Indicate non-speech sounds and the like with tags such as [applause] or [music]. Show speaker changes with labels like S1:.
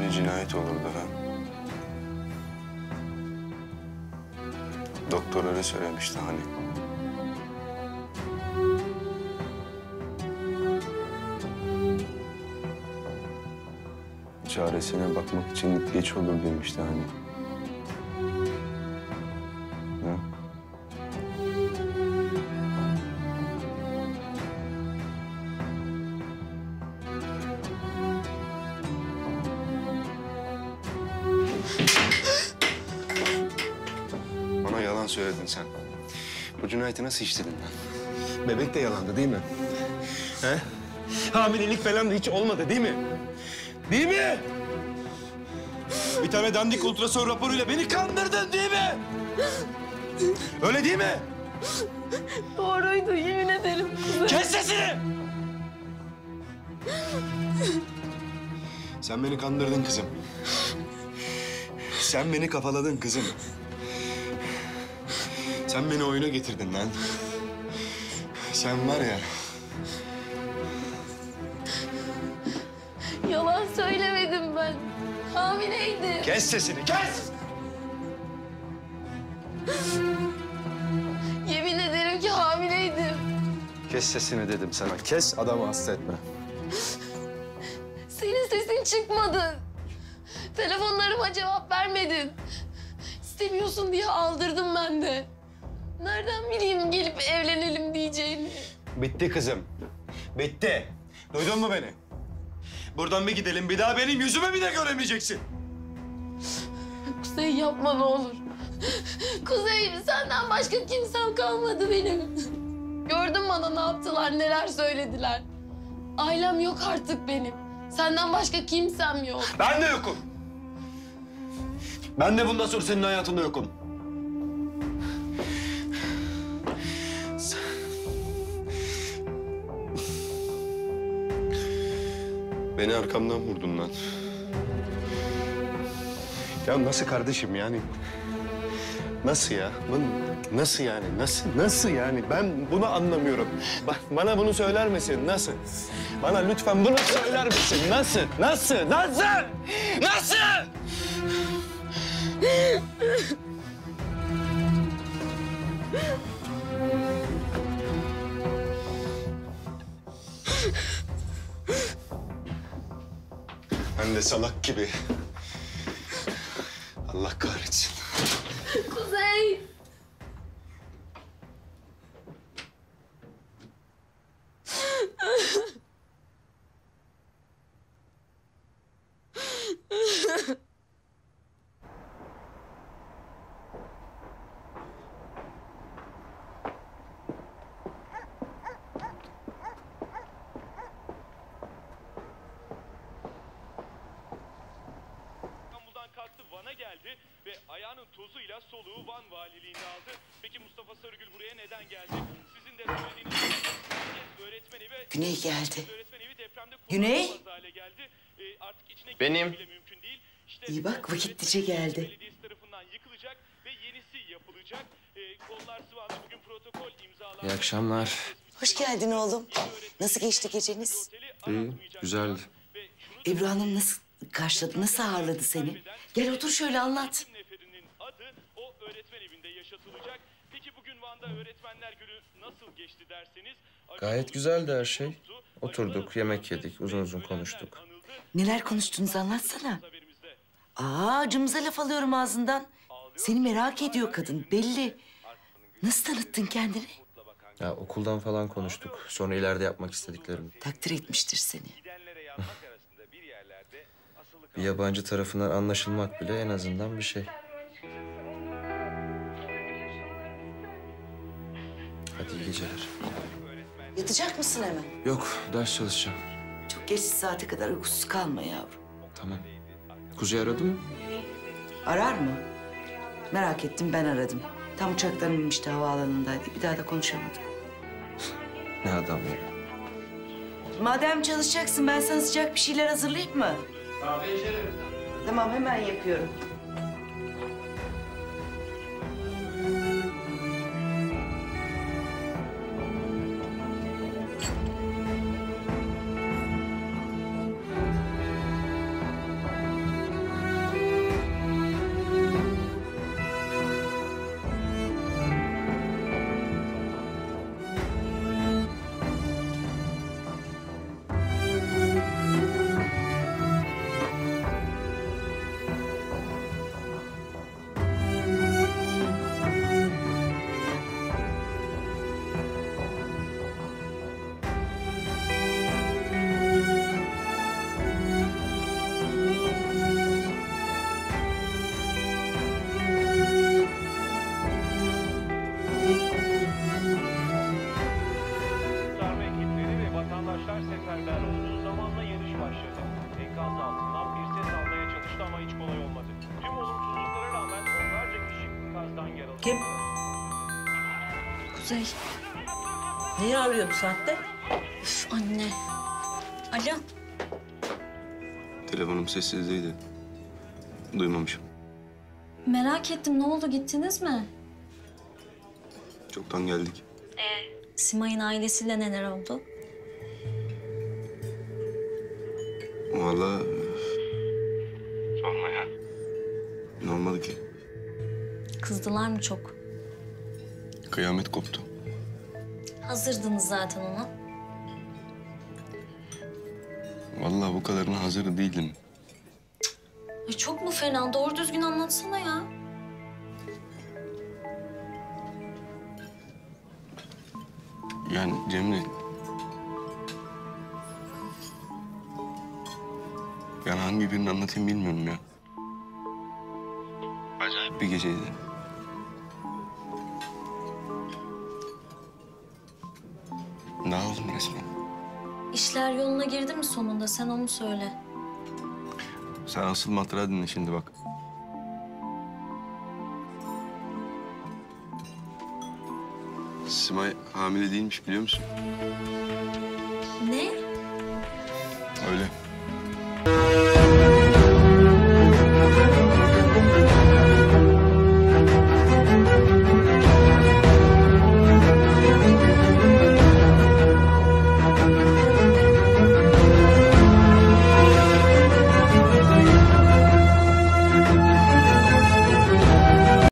S1: Hani cinayet olurdu ha? Doktor öyle söylemişti hani. Çaresine bakmak için geç olur demişti hani. Ha? Söyledin sen. Bu cinayeti nasıl işledin lan? Bebek de yalandı değil mi? He? Hamilelik falan da hiç olmadı değil mi? Değil mi? Bir tane dandik ultrason raporuyla beni kandırdın değil mi? Öyle değil mi?
S2: Doğruydu yemin ederim.
S1: Kes sesini! Sen beni kandırdın kızım. Sen beni kafaladın kızım. Sen beni oyuna getirdin lan. Sen var ya...
S2: Yalan söylemedim ben. Hamileydim.
S1: Kes sesini, kes!
S2: Yemin ederim ki hamileydim.
S1: Kes sesini dedim sana. Kes adamı hasta etme.
S2: Senin sesin çıkmadı. Telefonlarıma cevap vermedin. İstemiyorsun diye aldırdım ben de. Nereden bileyim gelip evlenelim diyeceğini.
S1: Bitti kızım. Bitti. Duydun mu beni? Buradan bir gidelim. Bir daha benim yüzüme bile göremeyeceksin.
S2: Kuzey yapma ne olur. Kuzey senden başka kimsem kalmadı benim. Gördün bana ne yaptılar, neler söylediler. Ailem yok artık benim. Senden başka kimsem yok.
S1: Ben de yokum. Ben de bundan sonra senin hayatında yokum. Beni arkamdan vurdun lan. Ya nasıl kardeşim yani? Nasıl ya? Bu- Nasıl yani? Nasıl? Nasıl yani? Ben bunu anlamıyorum. Bak bana bunu söyler misin? Nasıl? Bana lütfen bunu söyler misin? Nasıl? Nasıl? Nasıl? Nasıl? De salak gibi. Allah kahretsin.
S2: Kuzey!
S3: Güney geldi. Güney?
S4: kullanılamaz hale geldi. Ee, artık içine
S1: Benim.
S4: girmek bile mümkün değil. İşte
S3: İyi bak, vakitlice geldi.
S4: Belediyesi tarafından yıkılacak ve yenisi yapılacak. Ee, kollar sıvandı bugün protokol imzalandı.
S5: İyi akşamlar.
S3: Hoş geldin oğlum. Nasıl geçti geceniz?
S5: İyi, güzeldi.
S3: Ebru Hanım nasıl karşıladı, nasıl ağırladı seni? Gel otur şöyle anlat.
S4: Bugün Van'da Öğretmenler Günü nasıl geçti derseniz...
S5: Gayet güzeldi her şey. Oturduk, yemek yedik, uzun uzun konuştuk.
S3: Neler konuştunuz anlatsana. Aa acımıza laf alıyorum ağzından. Seni merak ediyor kadın belli. Nasıl tanıttın kendini?
S5: Ya okuldan falan konuştuk. Sonra ileride yapmak istediklerimi.
S3: Takdir etmiştir seni.
S5: Bir yabancı tarafından anlaşılmak bile en azından bir şey. Hadi iyi geceler.
S3: Yatacak mısın hemen?
S5: Yok, ders çalışacağım.
S3: Çok geç saate kadar uykusuz kalma yavrum.
S5: Tamam. Kuzey aradı mı?
S3: Arar mı? Merak ettim ben aradım. Tam uçaktan inmişti havaalanındaydı. Bir daha da konuşamadım. [laughs]
S5: Ne adam ya.
S3: Madem çalışacaksın ben sana sıcak bir şeyler hazırlayayım mı? Tamam hemen yapıyorum.
S6: Kuzey.
S7: Neyi arıyor bu saatte?
S6: Üf anne. Alo.
S8: Telefonum sessizdeydi. Duymamışım.
S6: Merak ettim ne oldu gittiniz mi?
S8: Çoktan geldik.
S6: Simay'ın ailesiyle neler oldu?
S8: Vallahi... Sorma ya. Ne olmadı ki?
S6: Kızdılar mı çok?
S8: Kıyamet koptu.
S6: Hazırdınız zaten ona.
S8: Vallahi bu kadarına hazır değildim.
S6: Ay çok mu fena? Doğru düzgün anlatsana ya.
S8: Yani Cemre... Yani hangi birini anlatayım bilmiyorum ya. Acayip bir geceydi. Dağıldım resmen.
S6: İşler yoluna girdi mi sonunda? Sen onu söyle.
S8: Sen asıl matrağı dinle şimdi bak. Simay hamile değilmiş biliyor musun?
S6: Ne?
S8: Öyle.